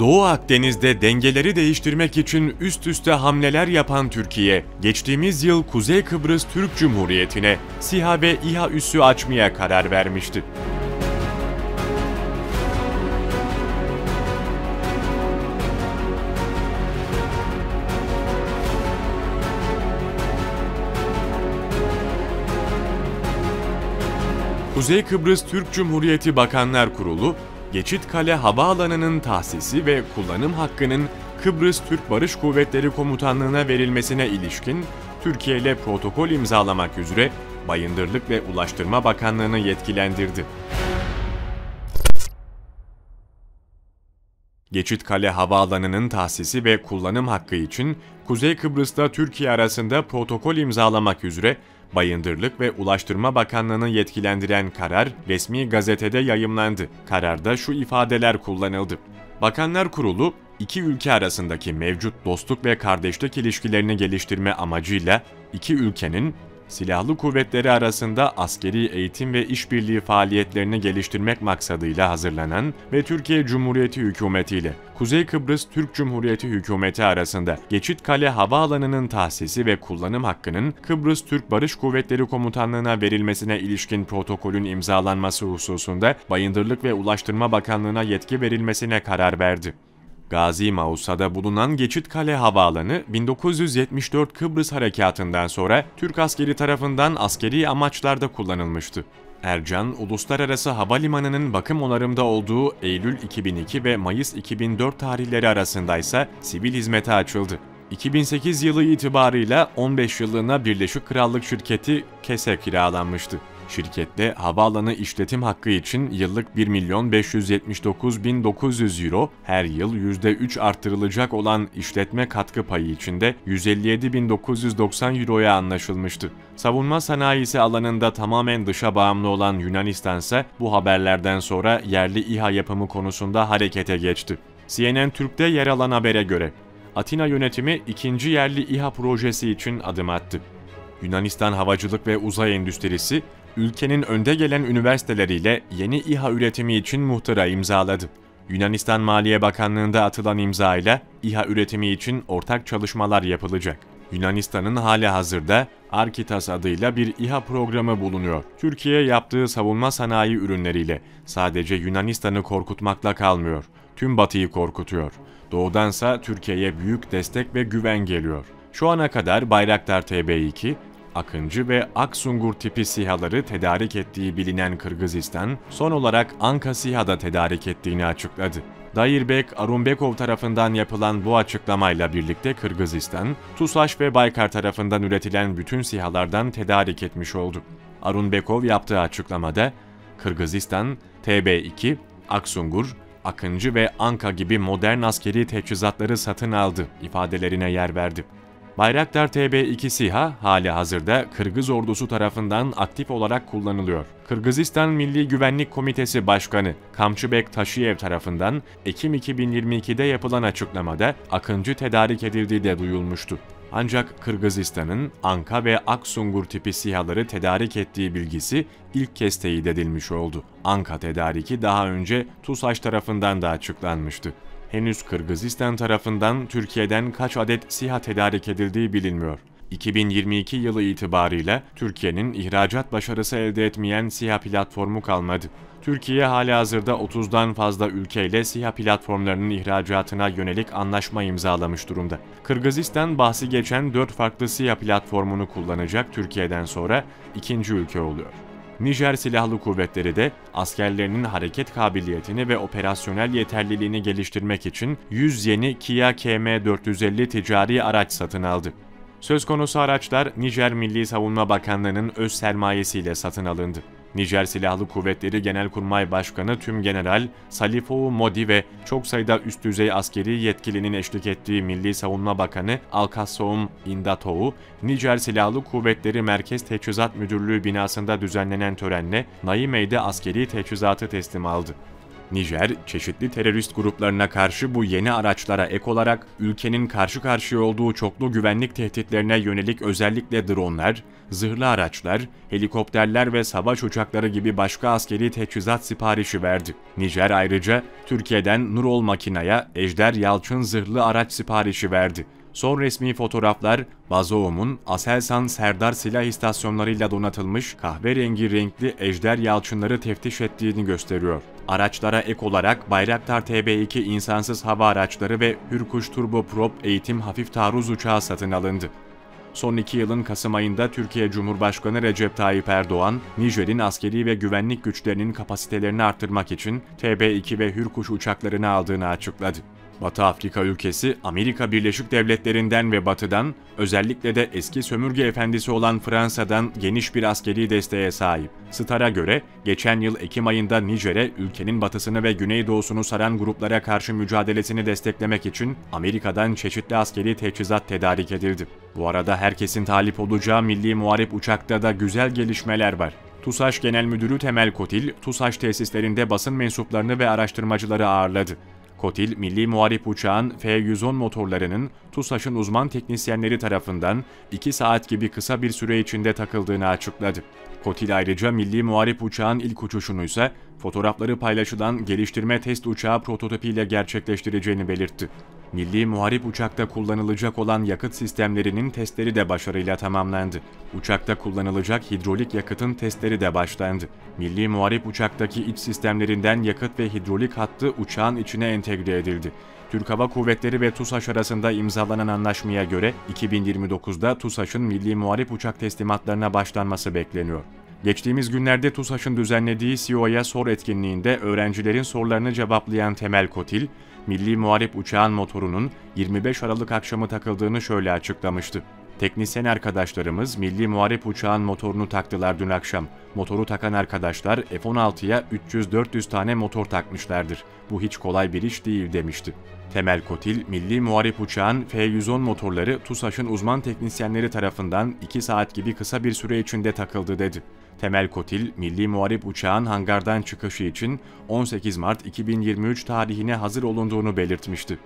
Doğu Akdeniz'de dengeleri değiştirmek için üst üste hamleler yapan Türkiye, geçtiğimiz yıl Kuzey Kıbrıs Türk Cumhuriyeti'ne SİHA ve İHA üssü açmaya karar vermişti. Kuzey Kıbrıs Türk Cumhuriyeti Bakanlar Kurulu, Geçitkale Havaalanı'nın tahsisi ve kullanım hakkının Kıbrıs Türk Barış Kuvvetleri Komutanlığı'na verilmesine ilişkin Türkiye ile protokol imzalamak üzere Bayındırlık ve Ulaştırma Bakanlığı'nı yetkilendirdi. Geçitkale Havaalanı'nın tahsisi ve kullanım hakkı için Kuzey Kıbrıs'ta Türkiye arasında protokol imzalamak üzere Bayındırlık ve Ulaştırma Bakanlığı'nı yetkilendiren karar resmi gazetede yayımlandı. Kararda şu ifadeler kullanıldı. Bakanlar Kurulu, iki ülke arasındaki mevcut dostluk ve kardeşlik ilişkilerini geliştirme amacıyla iki ülkenin silahlı kuvvetleri arasında askeri eğitim ve işbirliği faaliyetlerini geliştirmek maksadıyla hazırlanan ve Türkiye Cumhuriyeti Hükümeti ile Kuzey Kıbrıs Türk Cumhuriyeti Hükümeti arasında Geçitkale Havaalanı'nın tahsisi ve kullanım hakkının Kıbrıs Türk Barış Kuvvetleri Komutanlığı'na verilmesine ilişkin protokolün imzalanması hususunda Bayındırlık ve Ulaştırma Bakanlığı'na yetki verilmesine karar verdi. Gazi Mausa'da bulunan Geçitkale Havaalanı 1974 Kıbrıs Harekatı'ndan sonra Türk askeri tarafından askeri amaçlarda kullanılmıştı. Ercan, Uluslararası Havalimanı'nın bakım onarımda olduğu Eylül 2002 ve Mayıs 2004 tarihleri arasında ise sivil hizmete açıldı. 2008 yılı itibarıyla 15 yıllığına Birleşik Krallık şirketi KES'e kiralanmıştı. Şirkette havaalanı işletim hakkı için yıllık 1 milyon 579 bin 900 euro, her yıl %3 arttırılacak olan işletme katkı payı içinde 157 bin 990 euroya anlaşılmıştı. Savunma sanayisi alanında tamamen dışa bağımlı olan Yunanistan ise bu haberlerden sonra yerli İHA yapımı konusunda harekete geçti. CNN Türk'te yer alan habere göre Atina yönetimi ikinci yerli İHA projesi için adım attı. Yunanistan Havacılık ve Uzay Endüstrisi, ülkenin önde gelen üniversiteleriyle yeni İHA üretimi için muhtıra imzaladı. Yunanistan Maliye Bakanlığı'nda atılan imza ile İHA üretimi için ortak çalışmalar yapılacak. Yunanistan'ın hali hazırda Arkitas adıyla bir İHA programı bulunuyor. Türkiye yaptığı savunma sanayi ürünleriyle sadece Yunanistan'ı korkutmakla kalmıyor. Tüm Batı'yı korkutuyor. Doğudansa Türkiye'ye büyük destek ve güven geliyor. Şu ana kadar Bayraktar TB2, Akıncı ve Aksungur tipi SİHA'ları tedarik ettiği bilinen Kırgızistan, son olarak Anka SİHA'da tedarik ettiğini açıkladı. Dairbek Arunbekov tarafından yapılan bu açıklamayla birlikte Kırgızistan, TUSAŞ ve Baykar tarafından üretilen bütün SİHA'lardan tedarik etmiş oldu. Arunbekov yaptığı açıklamada, Kırgızistan, TB2, Aksungur, Akıncı ve Anka gibi modern askeri teçhizatları satın aldı ifadelerine yer verdi. Bayraktar TB2 SİHA hali hazırda Kırgız ordusu tarafından aktif olarak kullanılıyor. Kırgızistan Milli Güvenlik Komitesi Başkanı Kamçıbek Taşiyev tarafından Ekim 2022'de yapılan açıklamada Akıncı tedarik edildiği de duyulmuştu. Ancak Kırgızistan'ın Anka ve Aksungur tipi SİHA'ları tedarik ettiği bilgisi ilk kez teyit edilmiş oldu. Anka tedariki daha önce TUSAŞ tarafından da açıklanmıştı. Henüz Kırgızistan tarafından Türkiye'den kaç adet SİHA tedarik edildiği bilinmiyor. 2022 yılı itibarıyla Türkiye'nin ihracat başarısı elde etmeyen SİHA platformu kalmadı. Türkiye halihazırda 30'dan fazla ülkeyle SİHA platformlarının ihracatına yönelik anlaşma imzalamış durumda. Kırgızistan bahsi geçen 4 farklı SİHA platformunu kullanacak Türkiye'den sonra ikinci ülke oluyor. Nijer Silahlı Kuvvetleri de askerlerinin hareket kabiliyetini ve operasyonel yeterliliğini geliştirmek için 100 yeni Kia KM450 ticari araç satın aldı. Söz konusu araçlar Nijer Milli Savunma Bakanlığı'nın öz sermayesiyle satın alındı. Nijer Silahlı Kuvvetleri Genelkurmay Başkanı Tüm General Salifou Modi ve çok sayıda üst düzey askeri yetkilinin eşlik ettiği Milli Savunma Bakanı Alkassoum Indatou, Nijer Silahlı Kuvvetleri Merkez Teçhizat Müdürlüğü binasında düzenlenen törenle Naimey'de askeri teçhizatı teslim aldı. Nijer, çeşitli terörist gruplarına karşı bu yeni araçlara ek olarak ülkenin karşı karşıya olduğu çoklu güvenlik tehditlerine yönelik özellikle dronlar, zırhlı araçlar, helikopterler ve savaş uçakları gibi başka askeri teçhizat siparişi verdi. Nijer ayrıca Türkiye'den Nurol Makina'ya Ejder Yalçın zırhlı araç siparişi verdi. Son resmi fotoğraflar Bazoğum'un Aselsan Serdar silah istasyonlarıyla donatılmış kahverengi renkli ejder yalçınları teftiş ettiğini gösteriyor. Araçlara ek olarak Bayraktar TB2 insansız hava araçları ve Hürkuş Turboprop eğitim hafif taarruz uçağı satın alındı. Son iki yılın Kasım ayında Türkiye Cumhurbaşkanı Recep Tayyip Erdoğan, Nijer'in askeri ve güvenlik güçlerinin kapasitelerini arttırmak için TB2 ve Hürkuş uçaklarını aldığını açıkladı. Batı Afrika ülkesi Amerika Birleşik Devletleri'nden ve Batı'dan özellikle de eski sömürge efendisi olan Fransa'dan geniş bir askeri desteğe sahip. Star'a göre geçen yıl Ekim ayında Nijer'e ülkenin batısını ve güneydoğusunu saran gruplara karşı mücadelesini desteklemek için Amerika'dan çeşitli askeri teçhizat tedarik edildi. Bu arada herkesin talip olacağı milli muharip uçakta da güzel gelişmeler var. TUSAŞ Genel Müdürü Temel Kotil, TUSAŞ tesislerinde basın mensuplarını ve araştırmacıları ağırladı. Kotil, Milli Muharip Uçağın F-110 motorlarının TUSAŞ'ın uzman teknisyenleri tarafından 2 saat gibi kısa bir süre içinde takıldığını açıkladı. Kotil ayrıca Milli Muharip Uçağın ilk uçuşunu ise fotoğrafları paylaşılan geliştirme test uçağı prototipiyle gerçekleştireceğini belirtti. Milli Muharip uçakta kullanılacak olan yakıt sistemlerinin testleri de başarıyla tamamlandı. Uçakta kullanılacak hidrolik yakıtın testleri de başlandı. Milli Muharip uçaktaki iç sistemlerinden yakıt ve hidrolik hattı uçağın içine entegre edildi. Türk Hava Kuvvetleri ve TUSAŞ arasında imzalanan anlaşmaya göre 2029'da TUSAŞ'ın Milli Muharip uçak teslimatlarına başlanması bekleniyor. Geçtiğimiz günlerde TUSAŞ'ın düzenlediği CIO'ya sor etkinliğinde öğrencilerin sorularını cevaplayan Temel Kotil, Milli Muharip uçağın motorunun 25 Aralık akşamı takıldığını şöyle açıklamıştı. Teknisyen arkadaşlarımız Milli Muharip uçağın motorunu taktılar dün akşam. Motoru takan arkadaşlar F-16'ya 300-400 tane motor takmışlardır. Bu hiç kolay bir iş değil demişti. Temel Kotil, Milli Muharip uçağın F-110 motorları TUSAŞ'ın uzman teknisyenleri tarafından 2 saat gibi kısa bir süre içinde takıldı dedi. Temel Kotil, Milli Muharip uçağın hangardan çıkışı için 18 Mart 2023 tarihine hazır olunduğunu belirtmişti.